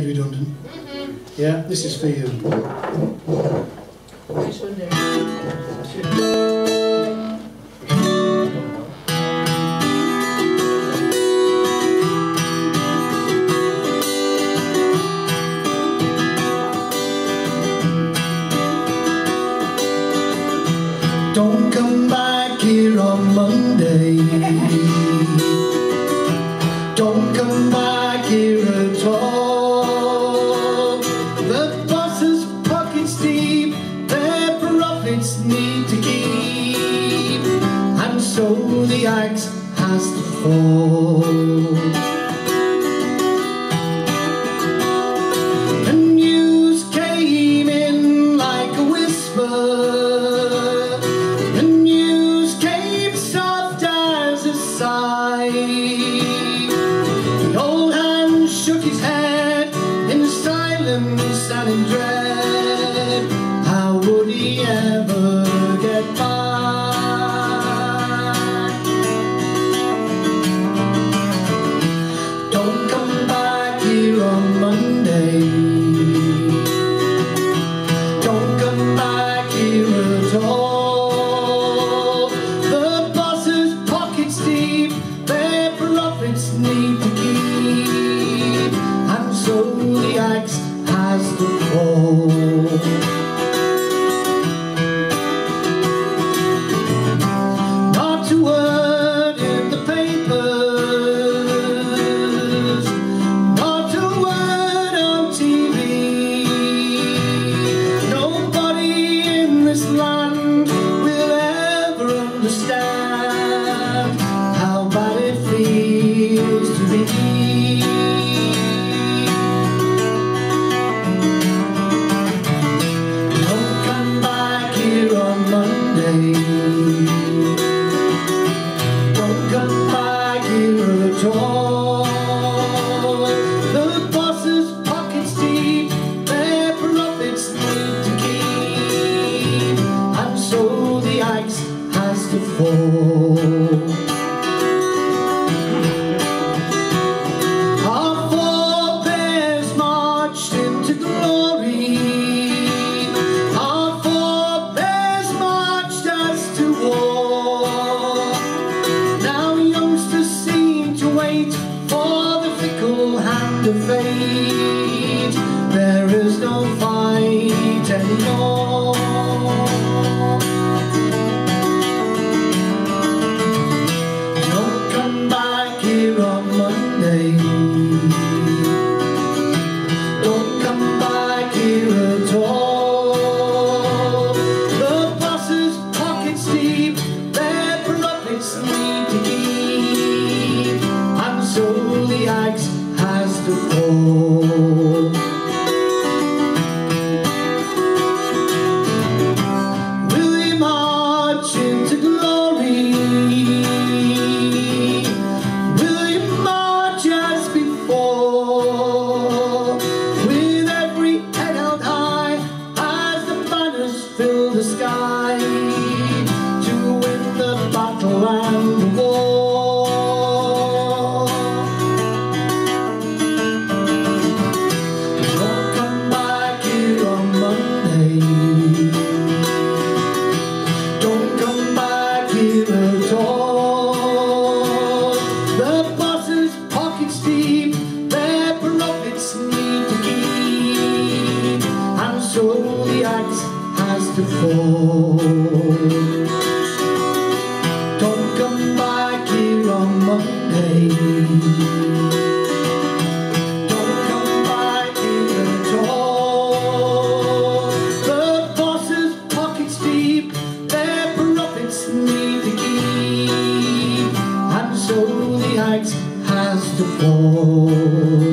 redundant. Yeah, this is for you. Nice one there. Don't come back here on Monday. So the axe has to fall. The news came in like a whisper. The news came soft as a sigh. The old hand shook his head in silence and in dread. Understand how it feels to be. Don't come back here on Monday. Don't come back here at all. The boss's pockets deep, their profits need to keep, and so the has to fall. Our marched into glory. Our marched us to war. Now youngsters seem to wait for the fickle hand of fate. There is no fight anymore. To fall. Don't come back here on Monday Don't come back here at all The boss's pockets deep Their profits need to keep And so the axe has to fall